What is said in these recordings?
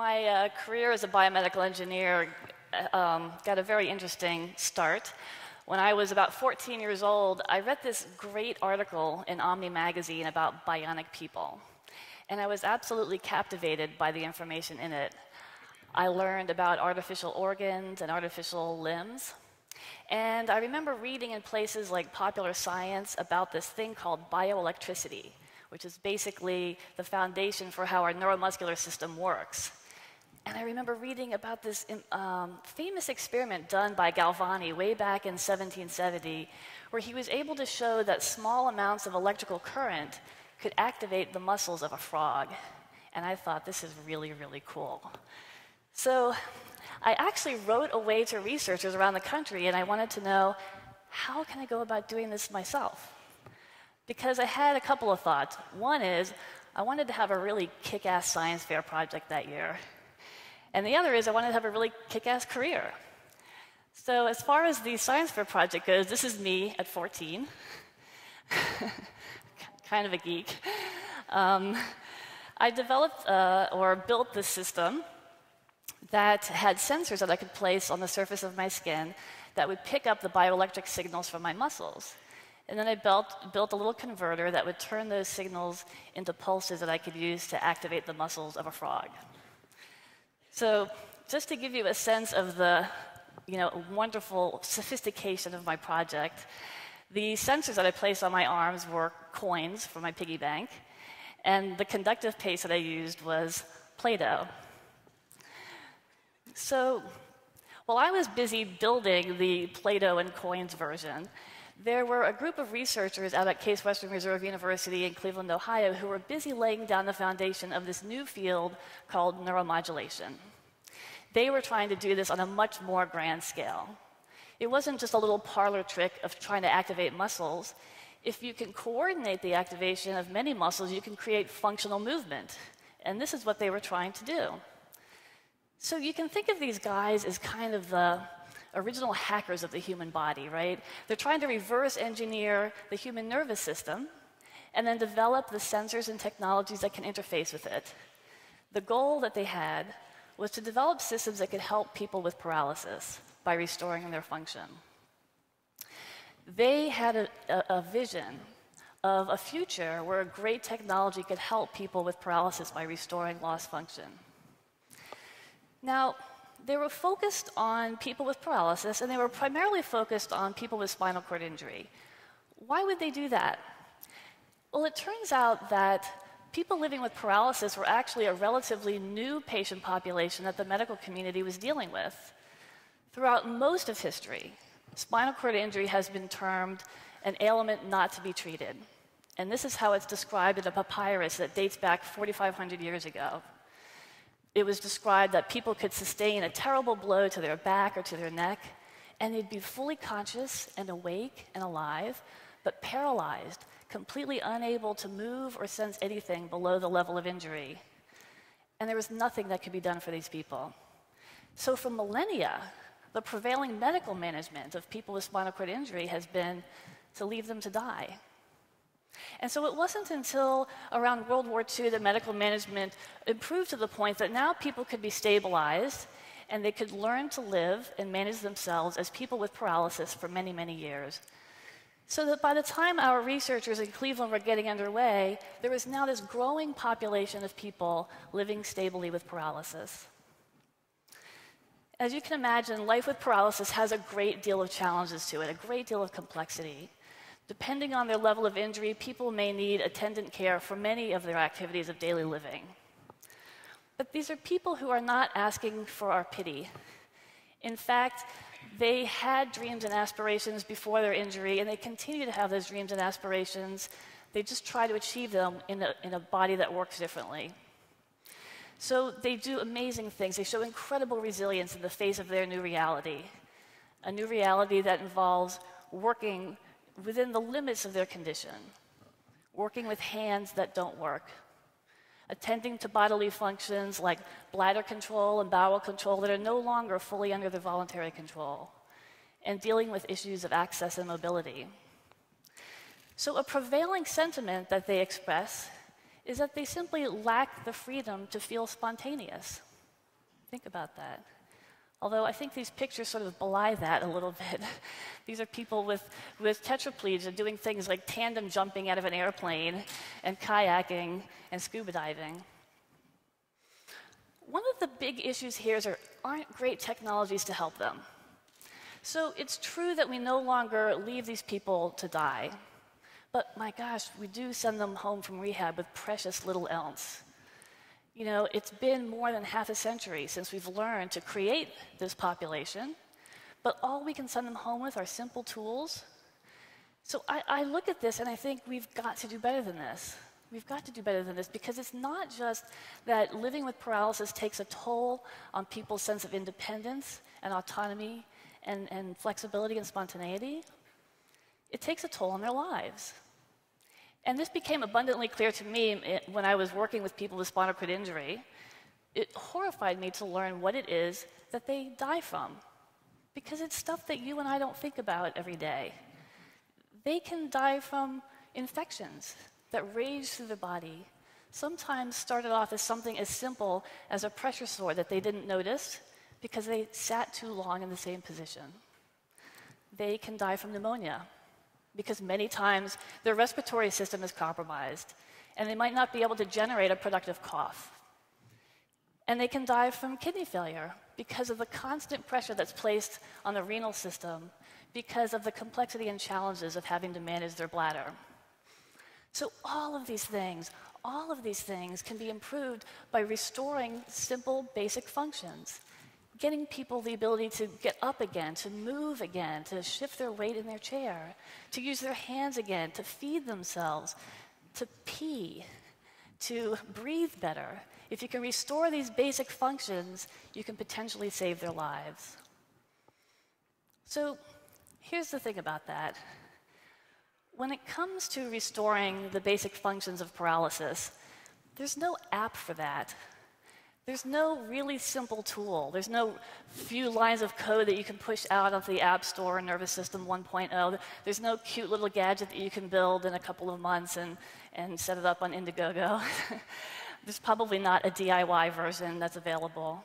My uh, career as a biomedical engineer uh, um, got a very interesting start. When I was about 14 years old, I read this great article in Omni magazine about bionic people. And I was absolutely captivated by the information in it. I learned about artificial organs and artificial limbs. And I remember reading in places like Popular Science about this thing called bioelectricity, which is basically the foundation for how our neuromuscular system works. And I remember reading about this um, famous experiment done by Galvani way back in 1770, where he was able to show that small amounts of electrical current could activate the muscles of a frog. And I thought, this is really, really cool. So I actually wrote away to researchers around the country, and I wanted to know how can I go about doing this myself? Because I had a couple of thoughts. One is, I wanted to have a really kick ass science fair project that year. And the other is I wanted to have a really kick ass career. So, as far as the Science Fair project goes, this is me at 14, kind of a geek. Um, I developed uh, or built this system that had sensors that I could place on the surface of my skin that would pick up the bioelectric signals from my muscles. And then I built, built a little converter that would turn those signals into pulses that I could use to activate the muscles of a frog. So, just to give you a sense of the you know, wonderful sophistication of my project, the sensors that I placed on my arms were coins from my piggy bank, and the conductive paste that I used was Play Doh. So, while I was busy building the Play Doh and coins version, there were a group of researchers out at Case Western Reserve University in Cleveland, Ohio, who were busy laying down the foundation of this new field called neuromodulation. They were trying to do this on a much more grand scale. It wasn't just a little parlor trick of trying to activate muscles. If you can coordinate the activation of many muscles, you can create functional movement. And this is what they were trying to do. So you can think of these guys as kind of the original hackers of the human body, right? They're trying to reverse engineer the human nervous system and then develop the sensors and technologies that can interface with it. The goal that they had was to develop systems that could help people with paralysis by restoring their function. They had a, a, a vision of a future where a great technology could help people with paralysis by restoring lost function. Now, they were focused on people with paralysis, and they were primarily focused on people with spinal cord injury. Why would they do that? Well, it turns out that people living with paralysis were actually a relatively new patient population that the medical community was dealing with. Throughout most of history, spinal cord injury has been termed an ailment not to be treated. And this is how it's described in a papyrus that dates back 4,500 years ago it was described that people could sustain a terrible blow to their back or to their neck, and they'd be fully conscious and awake and alive, but paralyzed, completely unable to move or sense anything below the level of injury. And there was nothing that could be done for these people. So, for millennia, the prevailing medical management of people with spinal cord injury has been to leave them to die. And so it wasn't until around World War II that medical management improved to the point that now people could be stabilized and they could learn to live and manage themselves as people with paralysis for many, many years. So that by the time our researchers in Cleveland were getting underway, there was now this growing population of people living stably with paralysis. As you can imagine, life with paralysis has a great deal of challenges to it, a great deal of complexity. Depending on their level of injury, people may need attendant care for many of their activities of daily living. But these are people who are not asking for our pity. In fact, they had dreams and aspirations before their injury, and they continue to have those dreams and aspirations. They just try to achieve them in a, in a body that works differently. So they do amazing things. They show incredible resilience in the face of their new reality, a new reality that involves working within the limits of their condition, working with hands that don't work, attending to bodily functions like bladder control and bowel control that are no longer fully under their voluntary control, and dealing with issues of access and mobility. So, a prevailing sentiment that they express is that they simply lack the freedom to feel spontaneous. Think about that. Although I think these pictures sort of belie that a little bit. these are people with, with tetraplegia doing things like tandem jumping out of an airplane and kayaking and scuba diving. One of the big issues here is there aren't great technologies to help them. So it's true that we no longer leave these people to die. But my gosh, we do send them home from rehab with precious little else. You know, it's been more than half a century since we've learned to create this population, but all we can send them home with are simple tools. So I, I look at this and I think we've got to do better than this. We've got to do better than this because it's not just that living with paralysis takes a toll on people's sense of independence and autonomy and, and flexibility and spontaneity. It takes a toll on their lives. And this became abundantly clear to me eh, when I was working with people with spinal cord injury. It horrified me to learn what it is that they die from, because it's stuff that you and I don't think about every day. They can die from infections that rage through the body, sometimes started off as something as simple as a pressure sore that they didn't notice because they sat too long in the same position. They can die from pneumonia because many times their respiratory system is compromised and they might not be able to generate a productive cough. And they can die from kidney failure because of the constant pressure that's placed on the renal system because of the complexity and challenges of having to manage their bladder. So, all of these things, all of these things can be improved by restoring simple, basic functions getting people the ability to get up again, to move again, to shift their weight in their chair, to use their hands again, to feed themselves, to pee, to breathe better. If you can restore these basic functions, you can potentially save their lives. So here's the thing about that. When it comes to restoring the basic functions of paralysis, there's no app for that. There's no really simple tool. There's no few lines of code that you can push out of the App Store or Nervous System 1.0. There's no cute little gadget that you can build in a couple of months and, and set it up on Indiegogo. There's probably not a DIY version that's available.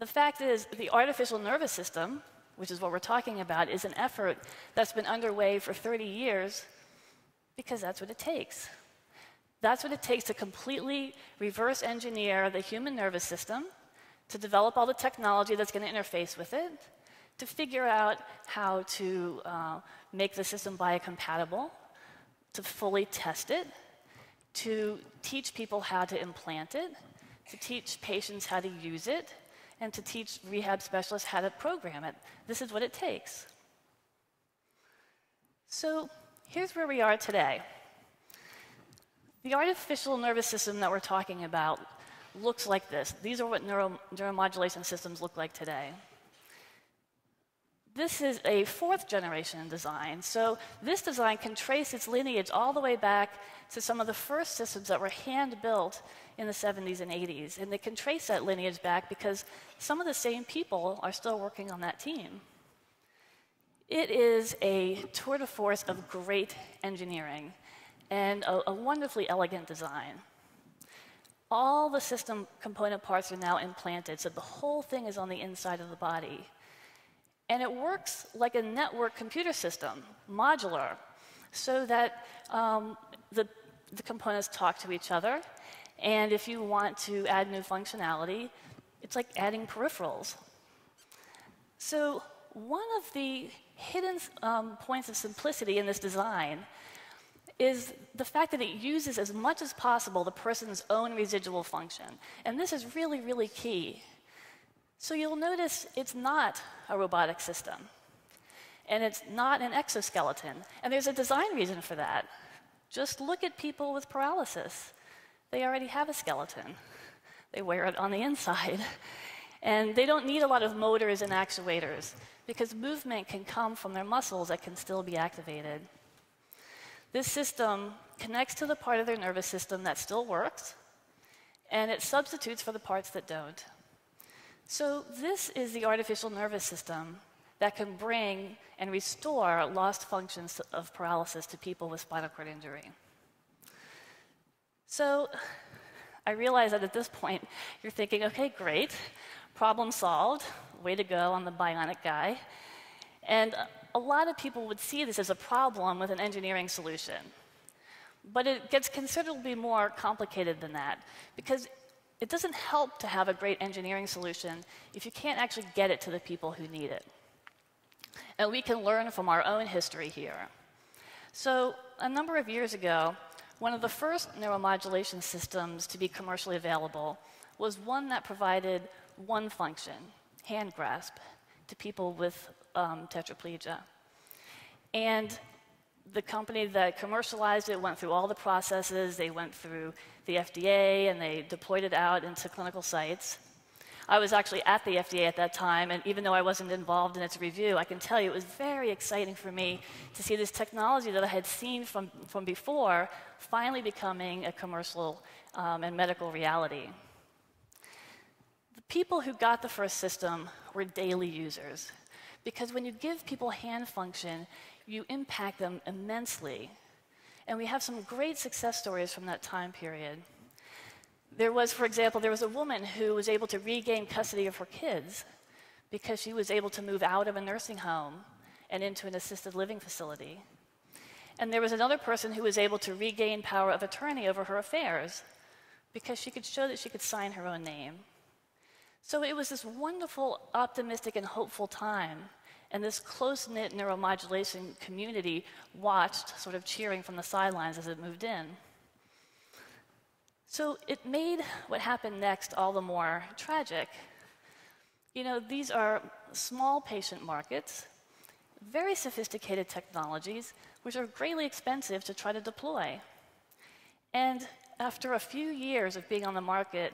The fact is, the artificial nervous system, which is what we're talking about, is an effort that's been underway for 30 years because that's what it takes. That's what it takes to completely reverse engineer the human nervous system, to develop all the technology that's going to interface with it, to figure out how to uh, make the system biocompatible, to fully test it, to teach people how to implant it, to teach patients how to use it, and to teach rehab specialists how to program it. This is what it takes. So here's where we are today. The artificial nervous system that we're talking about looks like this. These are what neuro, neuromodulation systems look like today. This is a fourth generation design. So this design can trace its lineage all the way back to some of the first systems that were hand built in the 70s and 80s. And they can trace that lineage back because some of the same people are still working on that team. It is a tour de force of great engineering and a, a wonderfully elegant design. All the system component parts are now implanted, so the whole thing is on the inside of the body. And it works like a network computer system, modular, so that um, the, the components talk to each other. And if you want to add new functionality, it's like adding peripherals. So, one of the hidden um, points of simplicity in this design is the fact that it uses as much as possible the person's own residual function. And this is really, really key. So you'll notice it's not a robotic system, and it's not an exoskeleton. And there's a design reason for that. Just look at people with paralysis. They already have a skeleton, they wear it on the inside. And they don't need a lot of motors and actuators because movement can come from their muscles that can still be activated. This system connects to the part of their nervous system that still works, and it substitutes for the parts that don't. So, this is the artificial nervous system that can bring and restore lost functions of paralysis to people with spinal cord injury. So, I realize that at this point, you're thinking, okay, great, problem solved, way to go on the bionic guy. And a lot of people would see this as a problem with an engineering solution. But it gets considerably more complicated than that because it doesn't help to have a great engineering solution if you can't actually get it to the people who need it. And we can learn from our own history here. So, a number of years ago, one of the first neuromodulation systems to be commercially available was one that provided one function hand grasp to people with um, tetraplegia. And the company that commercialized it went through all the processes. They went through the FDA and they deployed it out into clinical sites. I was actually at the FDA at that time, and even though I wasn't involved in its review, I can tell you it was very exciting for me to see this technology that I had seen from, from before finally becoming a commercial um, and medical reality. The people who got the first system were daily users, because when you give people hand function, you impact them immensely. And we have some great success stories from that time period. There was, for example, there was a woman who was able to regain custody of her kids because she was able to move out of a nursing home and into an assisted living facility. And there was another person who was able to regain power of attorney over her affairs because she could show that she could sign her own name. So it was this wonderful, optimistic, and hopeful time and this close knit neuromodulation community watched, sort of cheering from the sidelines as it moved in. So it made what happened next all the more tragic. You know, these are small patient markets, very sophisticated technologies, which are greatly expensive to try to deploy. And after a few years of being on the market,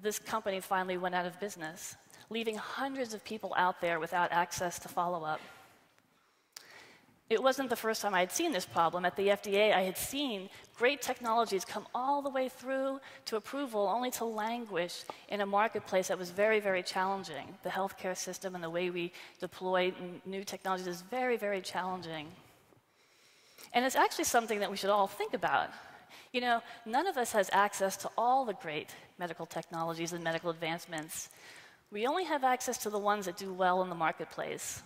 this company finally went out of business leaving hundreds of people out there without access to follow up. It wasn't the first time I had seen this problem. At the FDA, I had seen great technologies come all the way through to approval only to languish in a marketplace that was very, very challenging. The healthcare system and the way we deploy new technologies is very, very challenging. And it's actually something that we should all think about. You know, none of us has access to all the great medical technologies and medical advancements. We only have access to the ones that do well in the marketplace.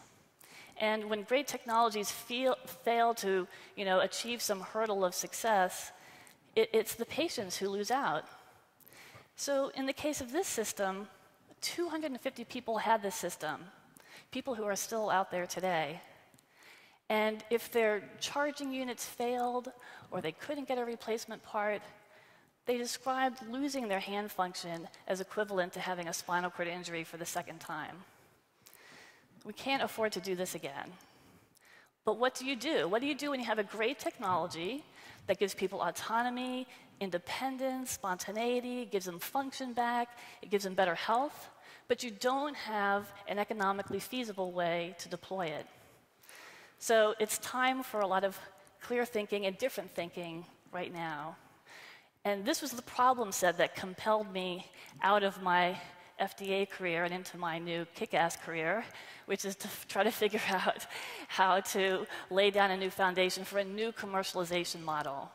And when great technologies feel, fail to you know, achieve some hurdle of success, it, it's the patients who lose out. So, in the case of this system, 250 people had this system, people who are still out there today. And if their charging units failed or they couldn't get a replacement part, they described losing their hand function as equivalent to having a spinal cord injury for the second time. We can't afford to do this again. But what do you do? What do you do when you have a great technology that gives people autonomy, independence, spontaneity, gives them function back, it gives them better health, but you don't have an economically feasible way to deploy it? So it's time for a lot of clear thinking and different thinking right now. And this was the problem set that compelled me out of my FDA career and into my new kick ass career, which is to try to figure out how to lay down a new foundation for a new commercialization model.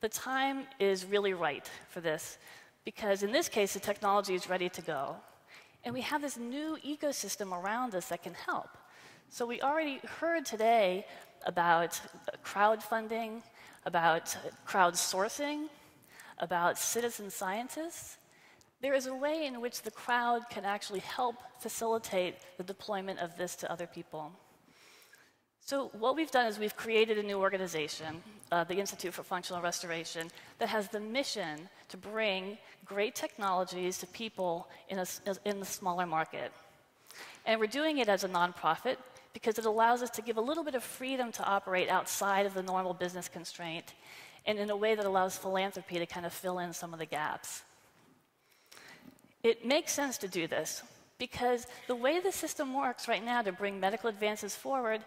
The time is really right for this because, in this case, the technology is ready to go. And we have this new ecosystem around us that can help. So, we already heard today about uh, crowdfunding, about uh, crowdsourcing about citizen scientists, there is a way in which the crowd can actually help facilitate the deployment of this to other people. So, what we've done is we've created a new organization, uh, the Institute for Functional Restoration, that has the mission to bring great technologies to people in, a, in the smaller market. And we're doing it as a nonprofit because it allows us to give a little bit of freedom to operate outside of the normal business constraint and in a way that allows philanthropy to kind of fill in some of the gaps. It makes sense to do this because the way the system works right now to bring medical advances forward,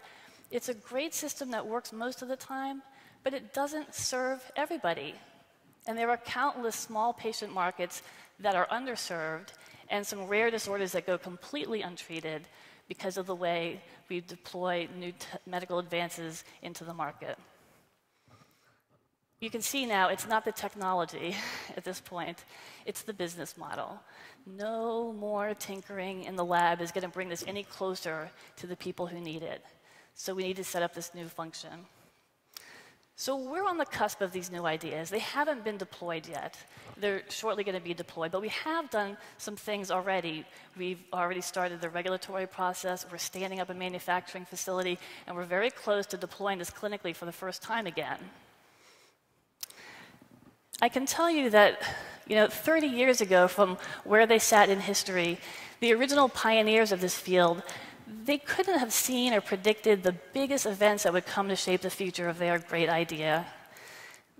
it's a great system that works most of the time, but it doesn't serve everybody. And there are countless small patient markets that are underserved and some rare disorders that go completely untreated because of the way we deploy new medical advances into the market. You can see now it's not the technology at this point, it's the business model. No more tinkering in the lab is going to bring this any closer to the people who need it. So we need to set up this new function. So we're on the cusp of these new ideas. They haven't been deployed yet. They're shortly going to be deployed, but we have done some things already. We've already started the regulatory process. We're standing up a manufacturing facility, and we're very close to deploying this clinically for the first time again. I can tell you that, you know, 30 years ago, from where they sat in history, the original pioneers of this field they couldn't have seen or predicted the biggest events that would come to shape the future of their great idea.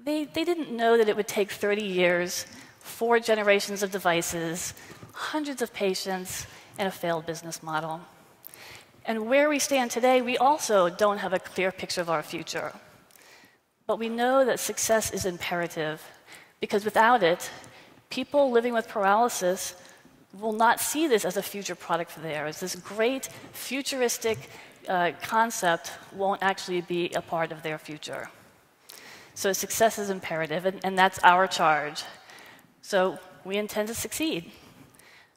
They, they didn't know that it would take 30 years, four generations of devices, hundreds of patients, and a failed business model. And where we stand today, we also don't have a clear picture of our future. But we know that success is imperative because without it, people living with paralysis will not see this as a future product for theirs. This great futuristic uh, concept won't actually be a part of their future. So success is imperative, and, and that's our charge. So we intend to succeed.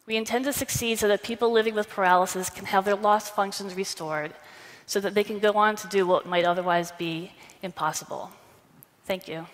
We intend to succeed so that people living with paralysis can have their lost functions restored, so that they can go on to do what might otherwise be impossible. Thank you.